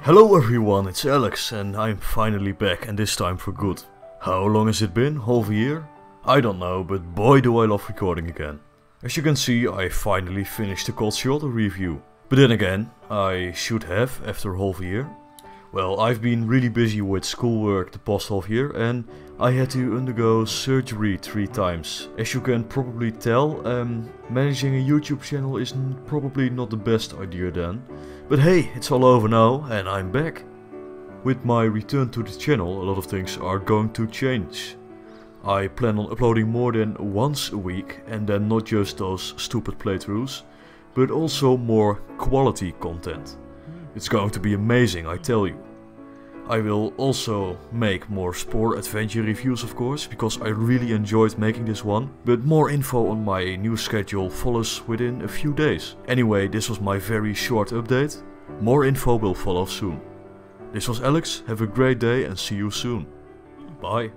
Hello everyone, it's Alex and I'm finally back and this time for good. How long has it been? Half a year? I don't know, but boy do I love recording again. As you can see, I finally finished the Cold Shoulder review. But then again, I should have after half a year. Well, I've been really busy with schoolwork the past half year and I had to undergo surgery three times. As you can probably tell, um, managing a YouTube channel is probably not the best idea then. But hey, it's all over now and I'm back. With my return to the channel, a lot of things are going to change. I plan on uploading more than once a week and then not just those stupid playthroughs, but also more quality content. It's going to be amazing, I tell you. I will also make more Spore Adventure reviews of course, because I really enjoyed making this one, but more info on my new schedule follows within a few days. Anyway, this was my very short update. More info will follow soon. This was Alex, have a great day and see you soon. Bye.